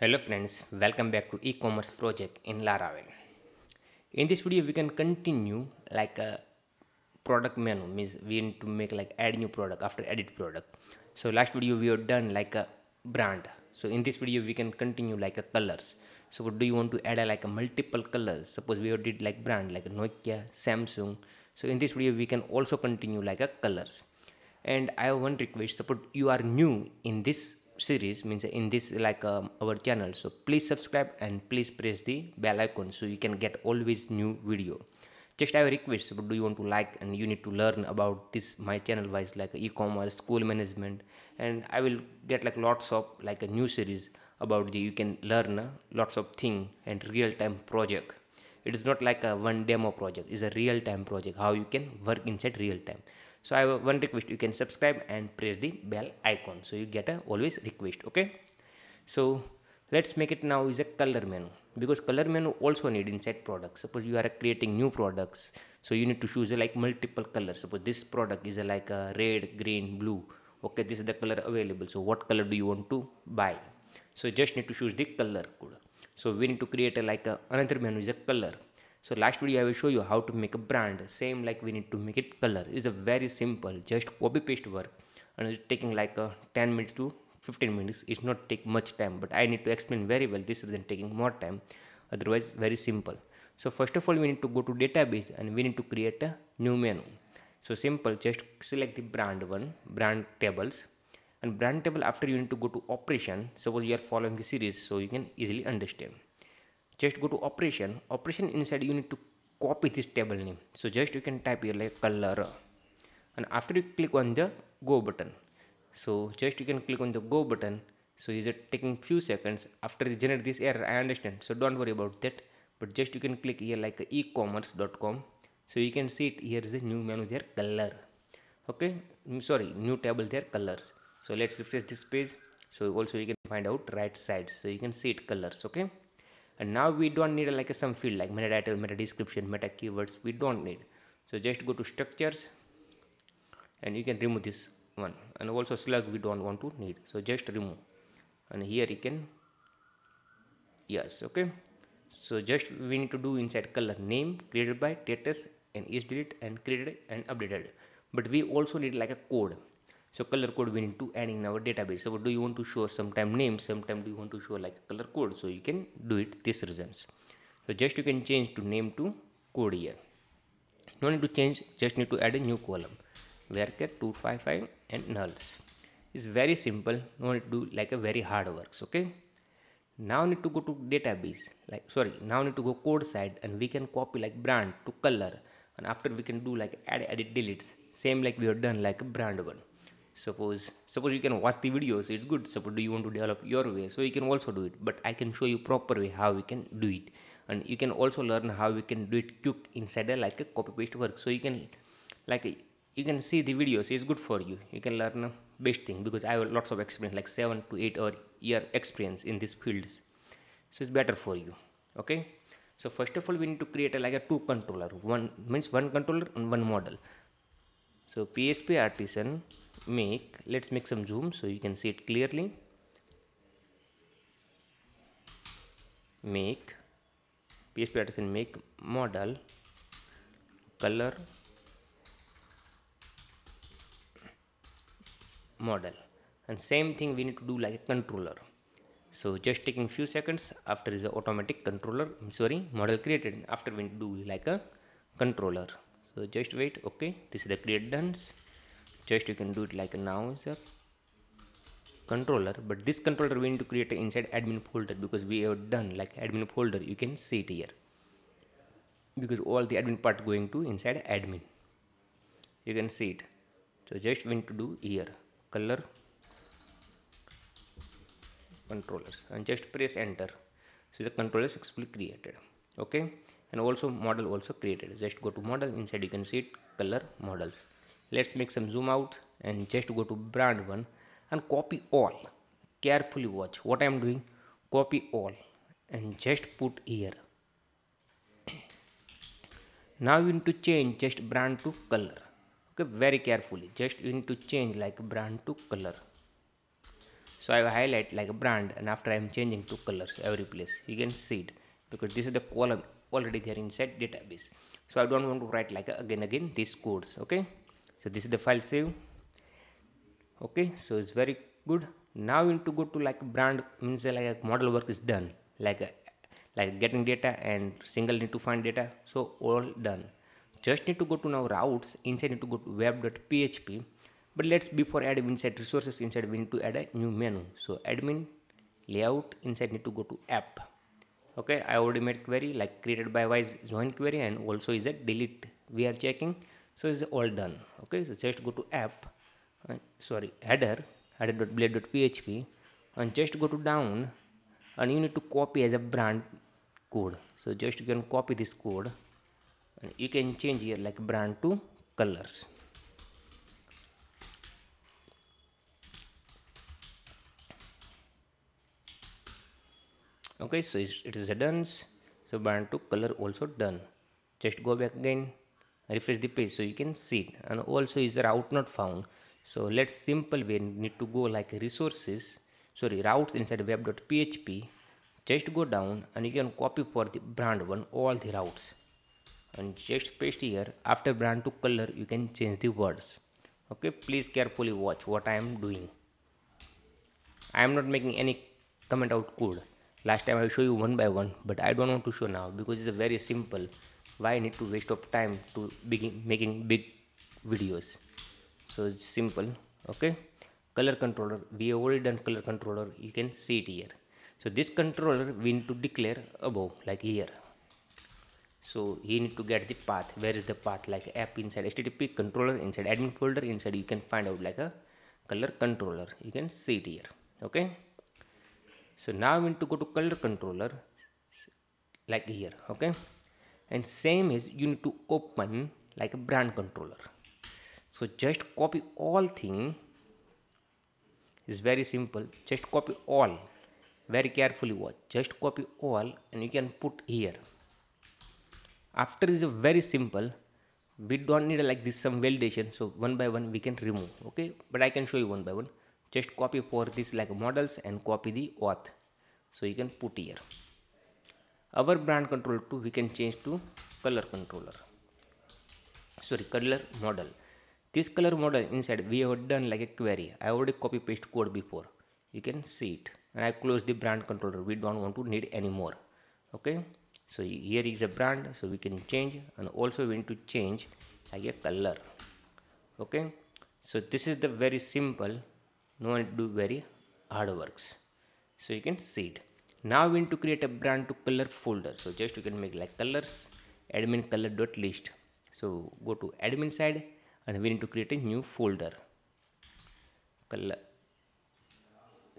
Hello friends, welcome back to e-commerce project in Laravel. In this video we can continue like a product menu means we need to make like add new product after edit product. So last video we have done like a brand. So in this video we can continue like a colors. So do you want to add a, like a multiple colors? Suppose we did like brand like Nokia, Samsung. So in this video we can also continue like a colors. And I have one request. Suppose you are new in this series means in this like um, our channel. So please subscribe and please press the bell icon so you can get always new video. Just have a request. Do you want to like and you need to learn about this my channel wise like e-commerce school management? And i will get like lots of like a new series about the you can learn uh, lots of thing and real time project. It is not like a one demo project. It's a real time project how you can work inside real time so i have one request. You can subscribe and press the bell icon. So you get a always request okay? So let's make it now is a color menu. Because color menu also need inside products suppose you are creating new products. So you need to choose like multiple colors suppose this product is like a red green blue. Okay this is the color available. So what color do you want to buy? So just need to choose the color code. So we need to create a like a, another menu is a color so last video i will show you how to make a brand same like we need to make it color. Is a very simple just copy paste work. And it's taking like a 10 minutes to 15 minutes. It's not take much time but i need to explain very well. This isn't taking more time otherwise very simple. So first of all we need to go to database and we need to create a new menu. So simple just select the brand one brand tables. And brand table after you need to go to operation suppose you are following the series so you can easily understand just go to operation. Operation inside you need to copy this table name. So just you can type here like color. And after you click on the go button. So just you can click on the go button. So is it taking few seconds? After you generate this error i understand. So don't worry about that. But just you can click here like e-commerce.com so you can see it. Here is a new menu there color. Okay? Mm, sorry new table there colors. So let's refresh this page. So also you can find out right side. So you can see it colors. Okay and now we don't need like a some field like meta title meta description meta keywords we don't need. So just go to structures and you can remove this one. And also slug we don't want to need. So just remove. And here you can yes okay. So just we need to do inside color name created by status and is delete and created and updated. But we also need like a code so color code we need to add in our database. So do you want to show? Sometime name sometime do you want to show like color code? So you can do it this reasons so just you can change to name to code here. No need to change just need to add a new column. Varchar 255 and nulls. It's very simple. No need to do like a very hard works okay? Now need to go to database like sorry now need to go code side and we can copy like brand to color. And after we can do like add edit deletes same like we have done like a brand one suppose suppose you can watch the videos it's good. Suppose do you want to develop your way? So you can also do it but i can show you proper way how we can do it. And you can also learn how we can do it quick inside a like a copy paste work. So you can like you can see the videos it's good for you. You can learn best thing because i have lots of experience like seven to eight or year experience in these fields. So it's better for you okay? So first of all we need to create a, like a two controller. One means one controller and one model. So php artisan make let's make some zoom so you can see it clearly. Make php artisan make model color model. And same thing we need to do like a controller. So just taking few seconds after is a automatic controller sorry model created. After we do like a controller. So just wait okay this is the create done just you can do it like now sir. Controller but this controller we need to create inside admin folder because we have done like admin folder. You can see it here. Because all the admin part going to inside admin. You can see it. So just we need to do here. Color. Controllers. And just press enter. So the controller successfully created. Okay? And also model also created. Just go to model. Inside you can see it. Color models let's make some zoom out and just go to brand one and copy all. Carefully watch what i am doing. Copy all and just put here. Now you need to change just brand to color. Okay very carefully. Just you need to change like brand to color. So i highlight like a brand and after i'm changing to colors every place. You can see it because this is the column already there inside database. So i don't want to write like again again these codes okay so this is the file save. Okay so it's very good. Now you need to go to like brand means like model work is done. Like like getting data and single need to find data. So all done. Just need to go to now routes. Inside need to go to web.php but let's before add inside resources inside we need to add a new menu. So admin layout inside need to go to app. Okay i already made query like created by wise join query and also is a delete. We are checking so it's all done. Okay so just go to app uh, sorry header header.blade.php and just go to down and you need to copy as a brand code. So just you can copy this code and you can change here like brand to colors. Okay so it is done. So brand to color also done. Just go back again refresh the page so you can see it. And also is route not found? So let's simple way need to go like resources sorry routes inside web.php just go down and you can copy for the brand one all the routes. And just paste here. After brand to color you can change the words. Okay please carefully watch what i am doing. I am not making any comment out code. Last time i show you one by one but i don't want to show now because it's a very simple why i need to waste of time to begin making big videos? So it's simple okay? Color controller we have already done color controller you can see it here. So this controller we need to declare above like here. So you need to get the path. Where is the path? Like app inside http controller inside admin folder inside you can find out like a color controller. You can see it here okay? So now we need to go to color controller like here okay and same is you need to open like a brand controller. So just copy all thing. Is very simple. Just copy all. Very carefully watch. Just copy all and you can put here. After is a very simple. We don't need like this some validation. So one by one we can remove. Okay? But i can show you one by one. Just copy for this like models and copy the auth. So you can put here our brand controller 2 we can change to color controller. Sorry color model. This color model inside we have done like a query. I already copy paste code before. You can see it. And I close the brand controller we don't want to need anymore okay? So here is a brand so we can change. And also we need to change like a color. Okay? So this is the very simple no one do very hard works. So you can see it now we need to create a brand to color folder. So just you can make like colors admin color dot list. So go to admin side and we need to create a new folder. Color.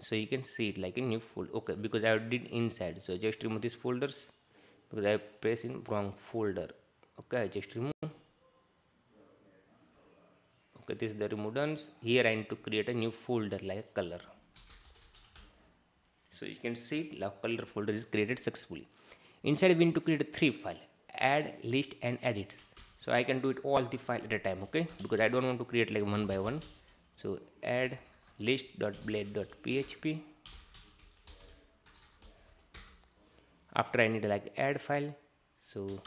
So you can see it like a new folder. Okay because I did inside. So just remove these folders because I press in wrong folder. Okay I just remove. Okay this is the remove done. Here I need to create a new folder like color so you can see color folder is created successfully. Inside we need to create three file add list and edit. So I can do it all the file at a time okay? Because I don't want to create like one by one. So add list.blade.php after I need like add file. So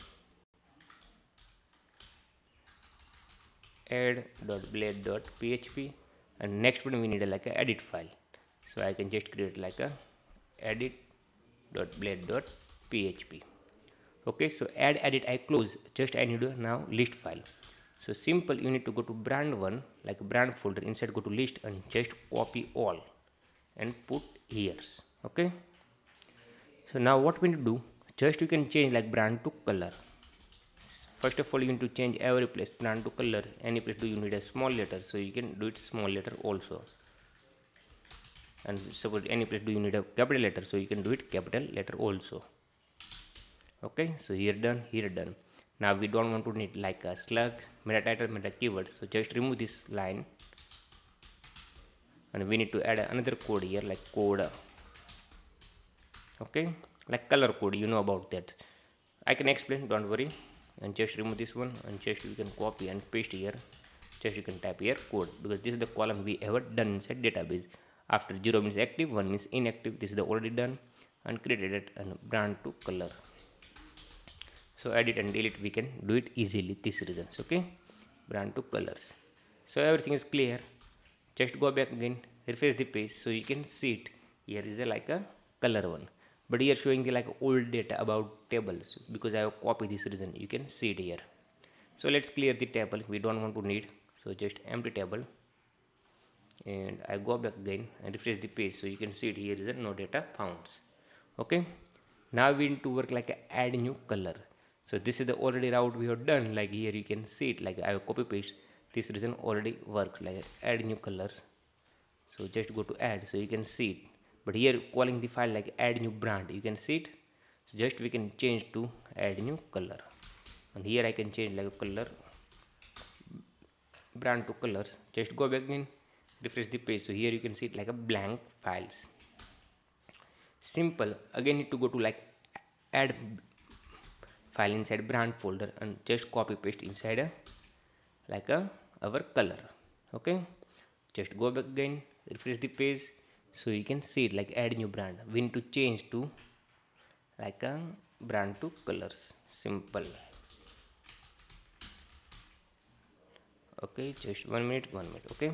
add.blade.php and next one we need like a edit file. So I can just create like a edit.blade.php okay so add edit I close. Just I need a now list file. So simple you need to go to brand one like brand folder inside go to list and just copy all and put here. Okay? So now what we need to do? Just you can change like brand to color. First of all you need to change every place brand to color. Any place do you need a small letter? So you can do it small letter also and suppose any place do you need a capital letter? So you can do it capital letter also. Okay so here done here done. Now we don't want to need like a slug meta title meta keywords so just remove this line. And we need to add another code here like code okay like color code you know about that. I can explain don't worry. And just remove this one and just you can copy and paste here. Just you can type here code because this is the column we ever done inside database after 0 means active 1 means inactive. This is the already done and created and brand to color. So edit and delete. We can do it easily. This reasons okay? Brand to colors. So everything is clear. Just go back again. Refresh the page so you can see it. Here is a like a color one. But here showing the like old data about tables because I have copied this reason. You can see it here. So let's clear the table. We don't want to need. So just empty table and I go back again and refresh the page. So you can see it here is a no data found. Okay. Now we need to work like add new color. So this is the already route we have done. Like here you can see it like I have copy paste. This reason already works like add new colors. So just go to add so you can see it. But here calling the file like add new brand you can see it. So just we can change to add new color. And here I can change like color brand to colors. Just go back in refresh the page. So here you can see it like a blank files. Simple. Again need to go to like add file inside brand folder and just copy paste inside a like a our color. Okay? Just go back again refresh the page so you can see it like add new brand. We need to change to like a brand to colors. Simple. Okay just one minute one minute. Okay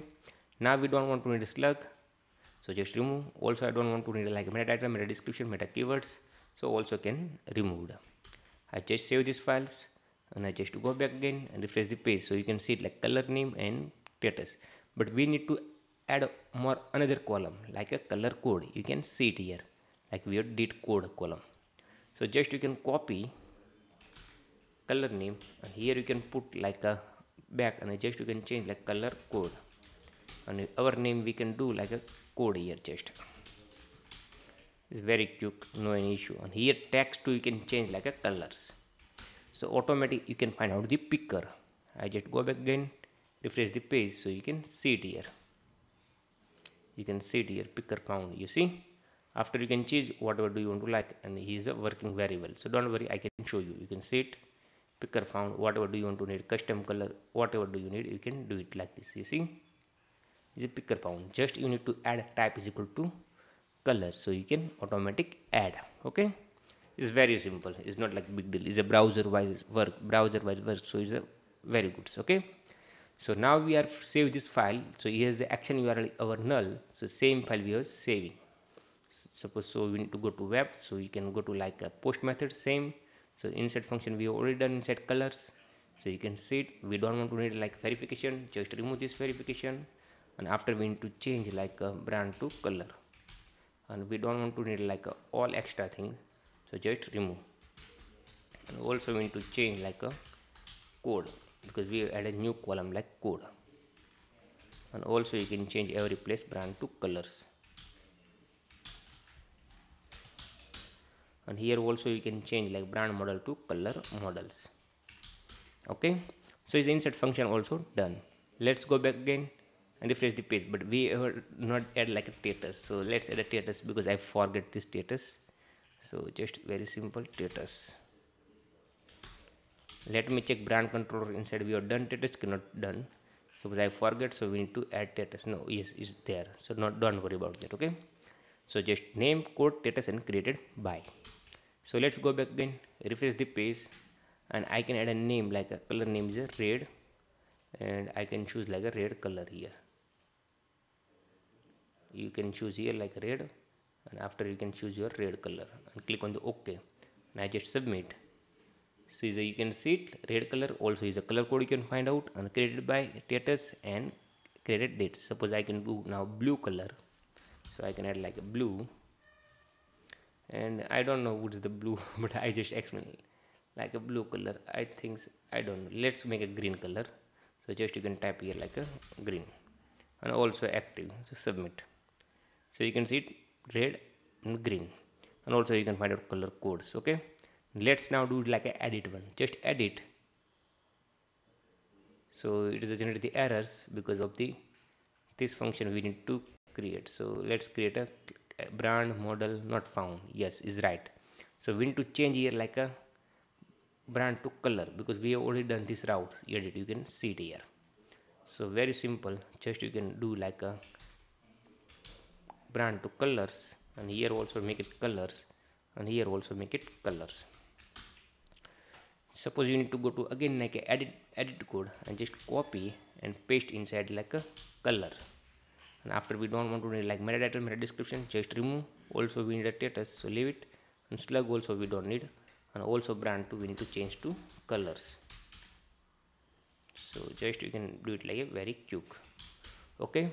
now we don't want to need a slug. So just remove. Also i don't want to need like meta metadata meta description meta keywords. So also can remove. I just save these files and i just go back again and refresh the page. So you can see it like color name and status. But we need to add more another column like a color code. You can see it here like we did code column. So just you can copy color name and here you can put like a back and just you can change like color code and our name we can do like a code here just. It's very quick no any issue. And here text too you can change like a colors. So automatic you can find out the picker. I just go back again refresh the page so you can see it here. You can see it here picker found you see? After you can change whatever do you want to like and he is working very well so don't worry i can show you. You can see it picker found whatever do you want to need custom color whatever do you need you can do it like this you see is a picker pound. Just you need to add type is equal to color. So you can automatic add okay? It's very simple. It's not like big deal. It's a browser wise work. Browser wise work. So it's a very good okay? So now we are save this file. So here's the action url our null. So same file we are saving. Suppose so we need to go to web. So you can go to like a post method same. So insert function we already done inside colors. So you can see it. We don't want to need like verification. Just remove this verification and after we need to change like a brand to color. And we don't want to need like all extra things so just remove. And also we need to change like a code. Because we add a new column like code. And also you can change every place brand to colors. And here also you can change like brand model to color models. Okay? So is insert function also done. Let's go back again and refresh the page. But we have not add like a status so let's add a status because I forget this status so just very simple status let me check brand controller inside. We are done status cannot done. Suppose I forget so we need to add status no yes is there. So not don't worry about that okay? So just name code status and created by. So let's go back again. Refresh the page. And I can add a name like a color name is a red. And I can choose like a red color here you can choose here like red and after you can choose your red color and click on the ok. And I just submit. So you can see it red color. Also is a color code you can find out and created by status and created date. Suppose I can do now blue color. So I can add like a blue. And I don't know what's the blue but I just explain like a blue color I think I don't know. Let's make a green color. So just you can type here like a green. And also active. So submit so you can see it red and green and also you can find out color codes okay? Let's now do like a edit one just edit. So it is generate the errors because of the this function we need to create. So let's create a brand model not found. Yes is right. So we need to change here like a brand to color because we have already done this route. Edit you can see it here. So very simple. Just you can do like a brand to colors and here also make it colors and here also make it colors. Suppose you need to go to again like a edit edit code and just copy and paste inside like a color. And after we don't want to need like metadata meta description just remove. Also we need a status so leave it. And slug also we don't need. And also brand to we need to change to colors. So just you can do it like a very quick. Okay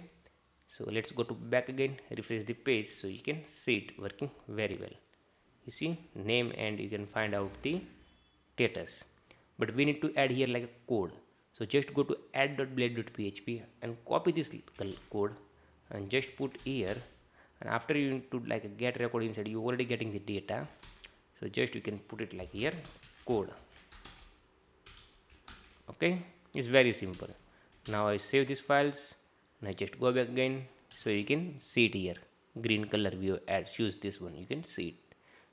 so let's go to back again refresh the page so you can see it working very well. You see name and you can find out the status. But we need to add here like a code. So just go to add.blade.php and copy this code and just put here. And after you need to like get record inside you already getting the data. So just you can put it like here code. Okay? It's very simple. Now I save these files I just go back again. So you can see it here. Green color view add choose this one. You can see it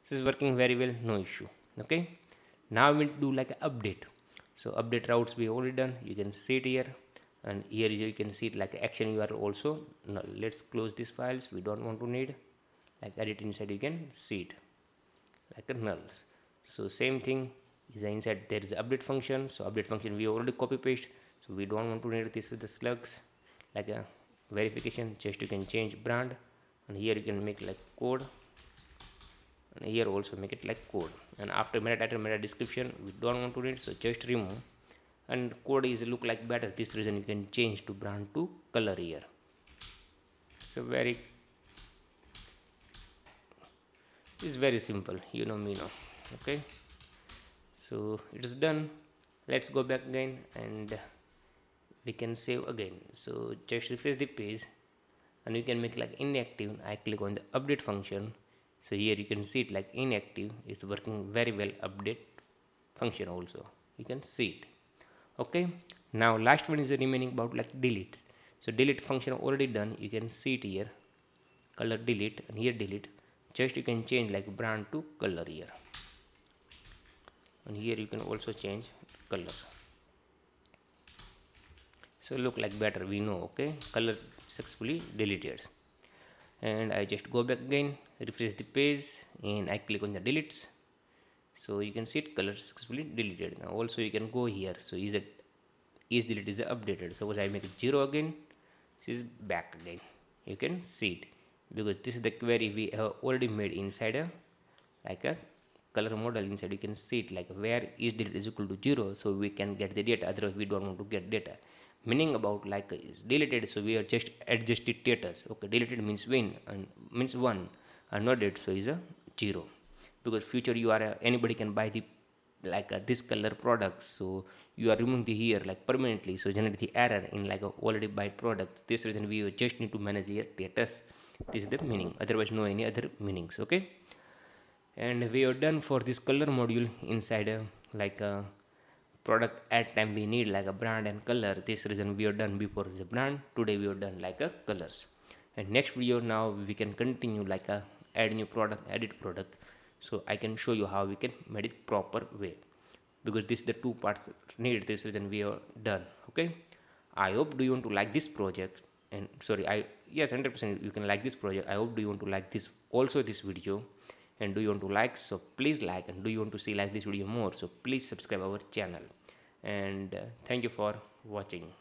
this is working very well. No issue. Okay? Now we'll do like an update. So update routes we already done. You can see it here. And here you can see it like action URL also. Now let's close these files. We don't want to need. Like edit inside. You can see it like a nulls. So same thing is inside. There is update function. So update function we already copy paste so we don't want to need this Is the slugs like a verification just you can change brand and here you can make like code and here also make it like code. And after metadata meta description we don't want to read so just remove. And code is look like better. This reason you can change to brand to color here. So very it's very simple. You know me now okay? So it is done. Let's go back again and we can save again. So just refresh the page and you can make like inactive. I click on the update function. So here you can see it like inactive. Is working very well update function also. You can see it. Okay. Now last one is the remaining about like delete. So delete function already done. You can see it here. Color delete and here delete. Just you can change like brand to color here. And here you can also change color so look like better we know okay? Color successfully deleted. And I just go back again refresh the page and I click on the deletes. So you can see it color successfully deleted. Now also you can go here. So is it is delete is updated. Suppose I make it 0 again this is back again. You can see it. Because this is the query we have already made inside a like a color model inside. You can see it like where is delete is equal to 0 so we can get the data. Otherwise we don't want to get data meaning about like uh, deleted so we are just adjusted status okay deleted means win and means one and not dead so is a zero. Because future you are a, anybody can buy the like a, this color products so you are removing the here like permanently. So generate the error in like a already buy products this reason we just need to manage here status this is the meaning. Otherwise no any other meanings okay? And we are done for this color module inside like product at time we need like a brand and color. This reason we are done before the brand. Today we are done like a colors. And next video now we can continue like a add new product edit product. So i can show you how we can make it proper way. Because this the two parts need this reason we are done okay? I hope do you want to like this project. And sorry i yes 100% you can like this project. I hope do you want to like this also this video and do you want to like? So please like. And do you want to see like this video more? So please subscribe our channel. And uh, thank you for watching